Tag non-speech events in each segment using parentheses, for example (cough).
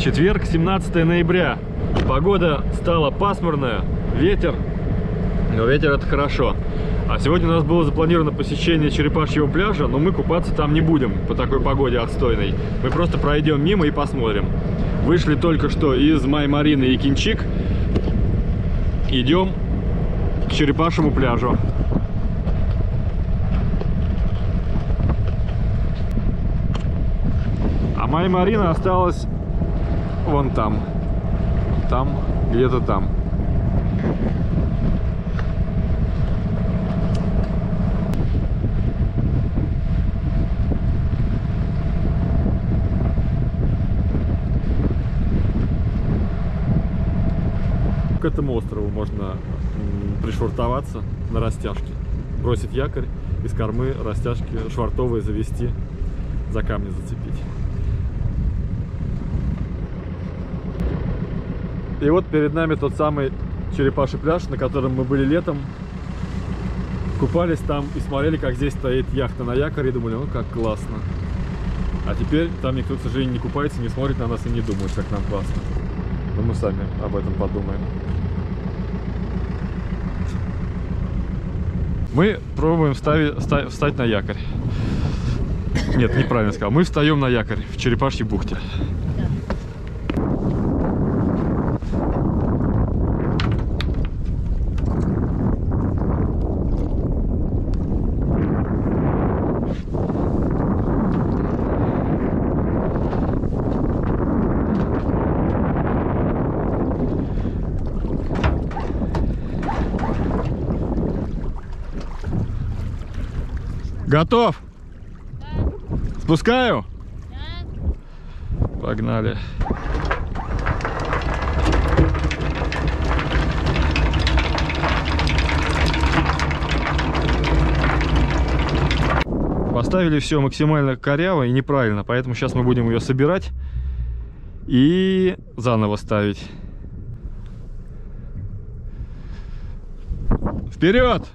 Четверг, 17 ноября. Погода стала пасмурная, ветер, но ветер это хорошо. А сегодня у нас было запланировано посещение Черепашьего пляжа, но мы купаться там не будем по такой погоде отстойной. Мы просто пройдем мимо и посмотрим. Вышли только что из Май-Марины и Кинчик. Идем к Черепашьему пляжу. А Май-Марина осталась вон там. Там, где-то там. К этому острову можно пришвартоваться на растяжке, бросить якорь из кормы растяжки швартовые завести, за камни зацепить. И вот перед нами тот самый Черепаший пляж, на котором мы были летом. Купались там и смотрели, как здесь стоит яхта на якоре, думали, ну как классно. А теперь там никто, к сожалению, не купается, не смотрит на нас и не думает, как нам классно. Но мы сами об этом подумаем. Мы пробуем встави- ста- встать на якорь. Нет, неправильно сказал. Мы встаем на якорь в Черепашьей бухте. Готов? Спускаю? Погнали. Поставили все максимально коряво и неправильно, поэтому сейчас мы будем ее собирать и заново ставить. Вперед!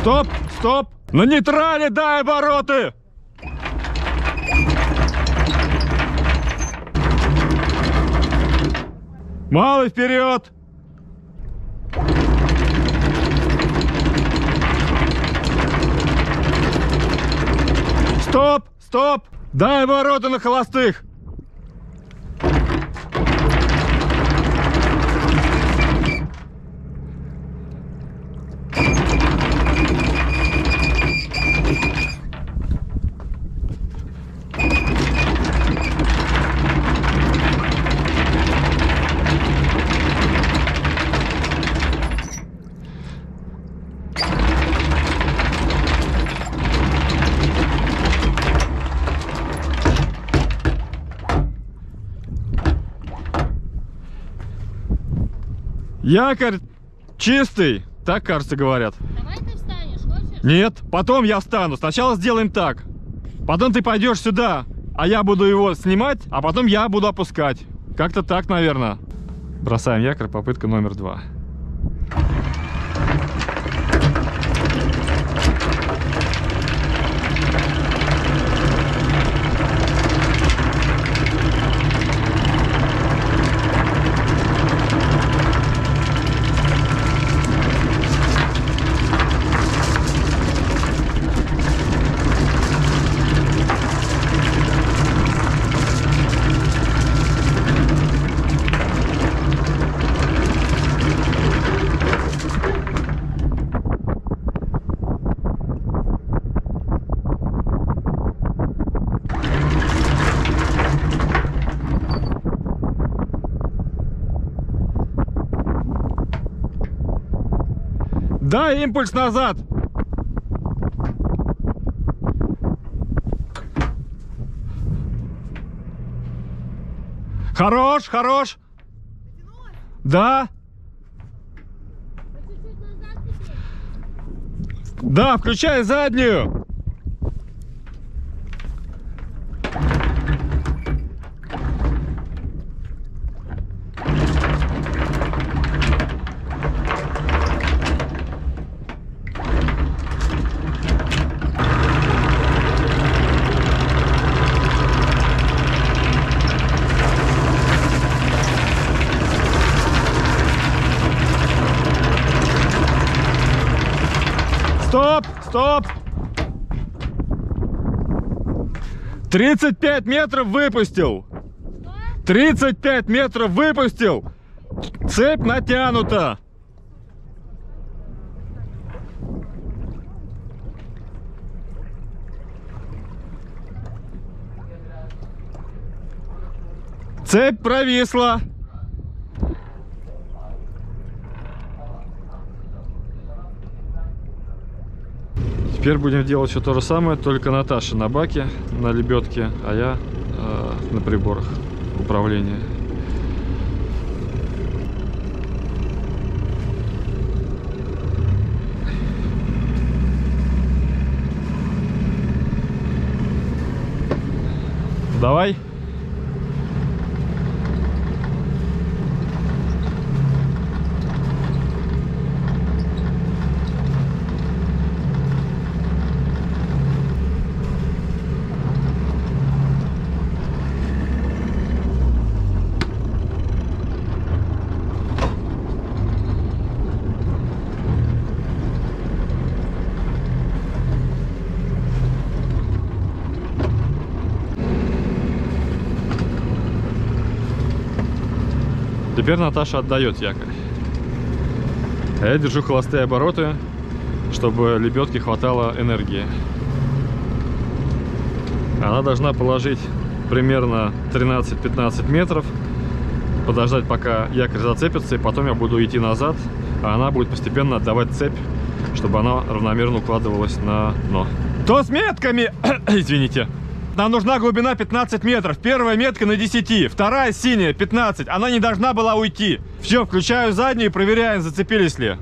Стоп! Стоп! На нейтрале дай обороты! Малый вперед! Стоп! Стоп! Дай обороты на холостых! Якорь чистый, так, кажется, говорят. Давай ты встанешь, хочешь? Нет, потом я встану. Сначала сделаем так. Потом ты пойдешь сюда, а я буду его снимать, а потом я буду опускать. Как-то так, наверное. Бросаем якорь, попытка номер два. Дай импульс назад! Хорош, хорош! Да, Чуть-чуть назад теперь. да, включай заднюю! Стоп! Стоп! 35 метров выпустил! 35 метров выпустил! Цепь натянута! Цепь провисла! Теперь будем делать все то же самое, только Наташа на баке, на лебедке, а я э, на приборах управления. Давай. Теперь Наташа отдает якорь. А я держу холостые обороты, чтобы лебедке хватало энергии. Она должна положить примерно 13-15 метров, подождать, пока якорь зацепится, и потом я буду идти назад, а она будет постепенно отдавать цепь, чтобы она равномерно укладывалась на дно. То с метками! (coughs) Извините. Нам нужна глубина 15 метров. Первая метка на 10, вторая синяя 15. Она не должна была уйти. Все, включаю заднюю и проверяем, зацепились ли.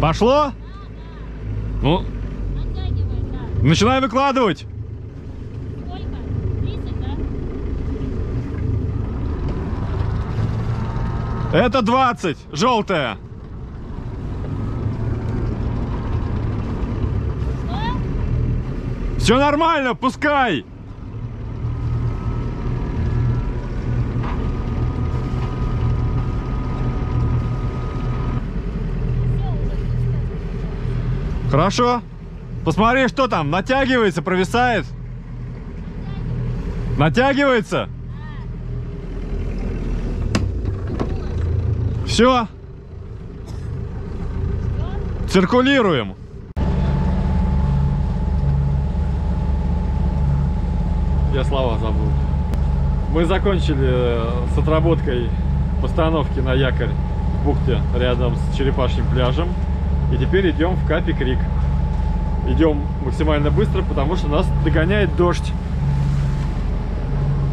Пошло? Ну, начинай выкладывать. Это 20, желтая. Все нормально, пускай. Хорошо. Посмотри, что там, натягивается, провисает. Натягивается. Все, циркулируем. Я слова забыл. Мы закончили э, с отработкой постановки на якорь в бухте рядом с Черепашьим пляжем. И теперь идем в Капи Крик. Идем максимально быстро, потому что нас догоняет дождь.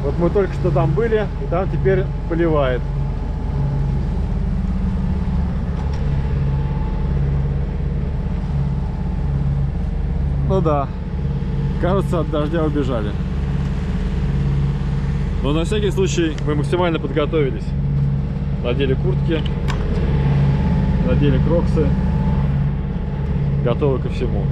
Вот мы только что там были, и там теперь поливает. Ну да. Кажется, от дождя убежали. Но на всякий случай мы максимально подготовились. Надели куртки, надели кроксы. Готовы ко всему.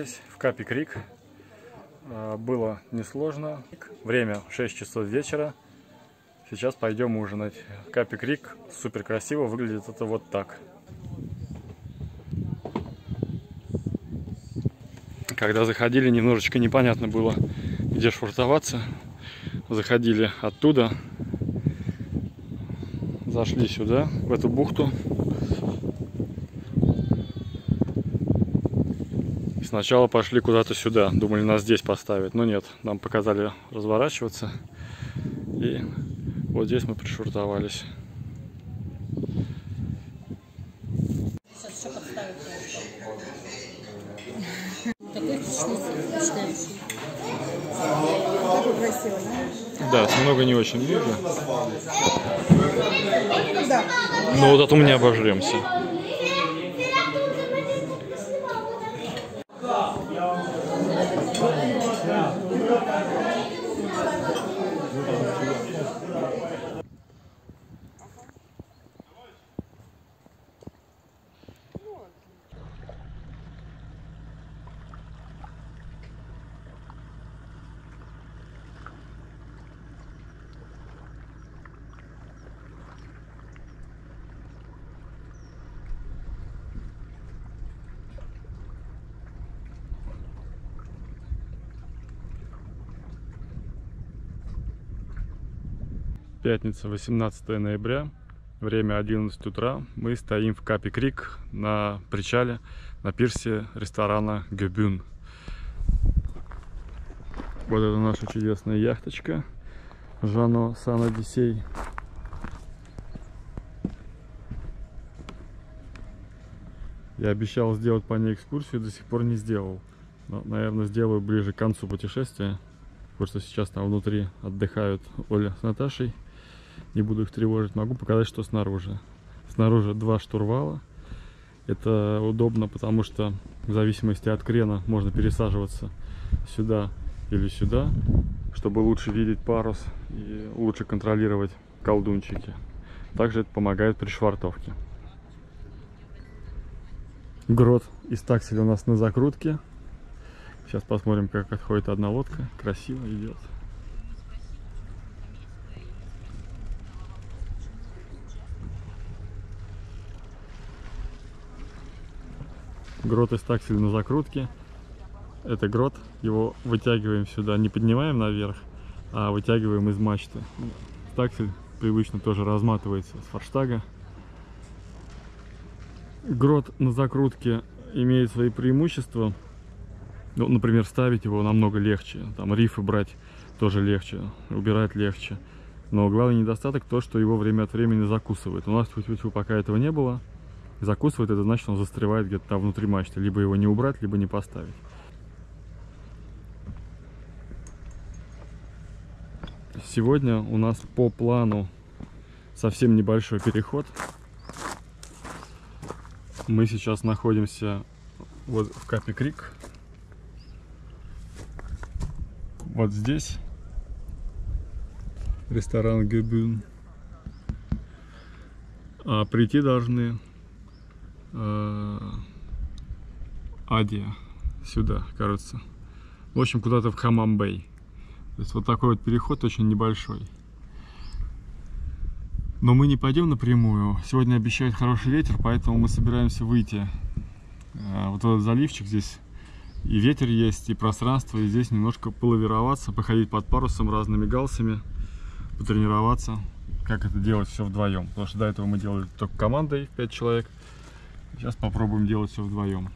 Пришвартовались в Капи Крик. А, Было несложно. Время 6 часов вечера. Сейчас пойдем ужинать. Капи Крик супер красиво. Выглядит это вот так. Когда заходили, немножечко непонятно было, где швартоваться. Заходили оттуда. Зашли сюда, в эту бухту. Сначала пошли куда-то сюда. Думали, нас здесь поставить. Но нет, нам показали разворачиваться. И вот здесь мы пришвартовались. Красивый. Да, много не очень видно. Да. Но вот от у меня обожремся. Пятница, 18 ноября, время 11 утра. Мы стоим в Капи Крик на причале на пирсе ресторана Гебюн. Вот это наша чудесная яхточка Жано Сан Одиссей. Я обещал сделать по ней экскурсию, до сих пор не сделал. Но, наверное, сделаю ближе к концу путешествия. Потому что сейчас там внутри отдыхают Оля с Наташей. Не буду их тревожить. Могу показать, что снаружи. Снаружи два штурвала. Это удобно, потому что в зависимости от крена можно пересаживаться сюда или сюда, чтобы лучше видеть парус и лучше контролировать колдунчики. Также это помогает при швартовке. Грот из такселя у нас на закрутке. Сейчас посмотрим, как отходит одна лодка. Красиво идет. Грот из такселя на закрутке. Это грот. Его вытягиваем сюда. Не поднимаем наверх, а вытягиваем из мачты. Таксель привычно тоже разматывается с форштага. Грот на закрутке имеет свои преимущества. Ну, например, ставить его намного легче. Там рифы брать тоже легче, убирать легче. Но главный недостаток то, что его время от времени закусывает. У нас тьфу пока этого не было. Закусывает, это значит, он застревает где-то там внутри мачты. Либо его не убрать, либо не поставить. Сегодня у нас по плану совсем небольшой переход. Мы сейчас находимся вот в Капи Крик. Вот здесь ресторан Гебюн. А прийти должны Адия сюда, кажется. В общем, куда-то в Хамамбей. То есть вот такой вот переход очень небольшой. Но мы не пойдем напрямую. Сегодня обещают хороший ветер, поэтому мы собираемся выйти. А, Вот этот заливчик здесь и ветер есть, и пространство, и здесь немножко полавироваться, походить под парусом разными галсами, потренироваться, как это делать все вдвоем. Потому что до этого мы делали только командой 5 человек. Сейчас попробуем делать все вдвоем.